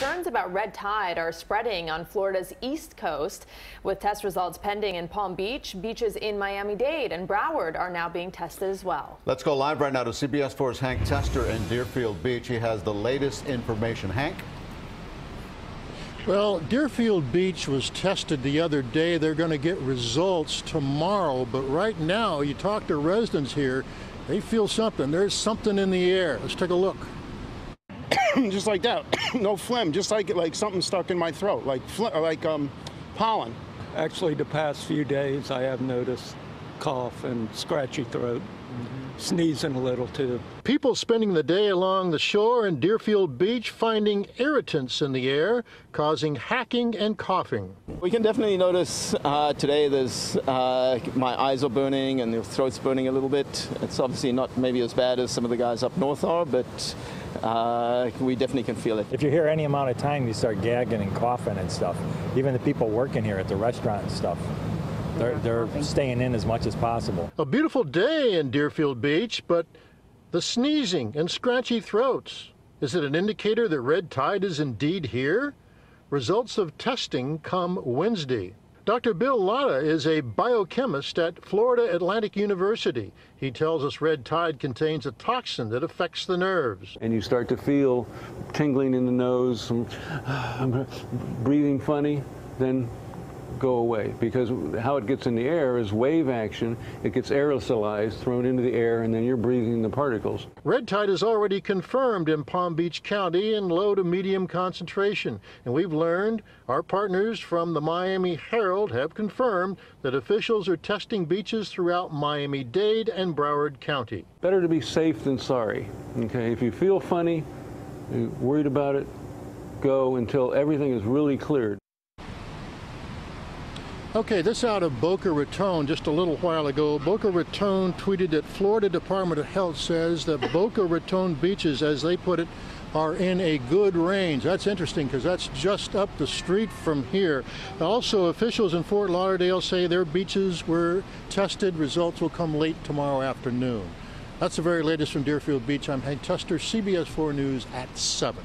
Concerns about red tide are spreading on Florida's east coast. With test results pending in Palm Beach, beaches in Miami-Dade and Broward are now being tested as well. Let's go live right now to CBS 4's Hank Tester in Deerfield Beach. He has the latest information. Hank? Well, Deerfield Beach was tested the other day. They're going to get results tomorrow, but right now, you talk to residents here, they feel something. There's something in the air. Let's take a look. just like that, no phlegm, just like like something stuck in my throat, like like um, pollen. Actually, the past few days, I have noticed cough and scratchy throat. Mm-hmm. Sneezing a little too. People spending the day along the shore in Deerfield Beach finding irritants in the air, causing hacking and coughing. We can definitely notice uh, today there's uh, my eyes are burning and the throat's burning a little bit. It's obviously not maybe as bad as some of the guys up north are, but uh, we definitely can feel it. If you're here any amount of time, you start gagging and coughing and stuff. Even the people working here at the restaurant and stuff. They're, they're staying in as much as possible. A beautiful day in Deerfield Beach, but the sneezing and scratchy throats. Is it an indicator that red tide is indeed here? Results of testing come Wednesday. Dr. Bill Louda is a biochemist at Florida Atlantic University. He tells us red tide contains a toxin that affects the nerves. And you start to feel tingling in the nose, some, breathing funny, then go away because how it gets in the air is wave action. It gets aerosolized, thrown into the air, and then you're breathing the particles. Red tide is already confirmed in Palm Beach County in low to medium concentration. And we've learned our partners from the Miami Herald have confirmed that officials are testing beaches throughout Miami-Dade and Broward County. Better to be safe than sorry. Okay, if you feel funny, worried about it, go until everything is really cleared. Okay, this out of Boca Raton just a little while ago. Boca Raton tweeted that Florida Department of Health says that Boca Raton beaches, as they put it, are in a good range. That's interesting because that's just up the street from here. Also, officials in Fort Lauderdale say their beaches were tested. Results will come late tomorrow afternoon. That's the very latest from Deerfield Beach. I'm Hank Tester, CBS 4 News at 7.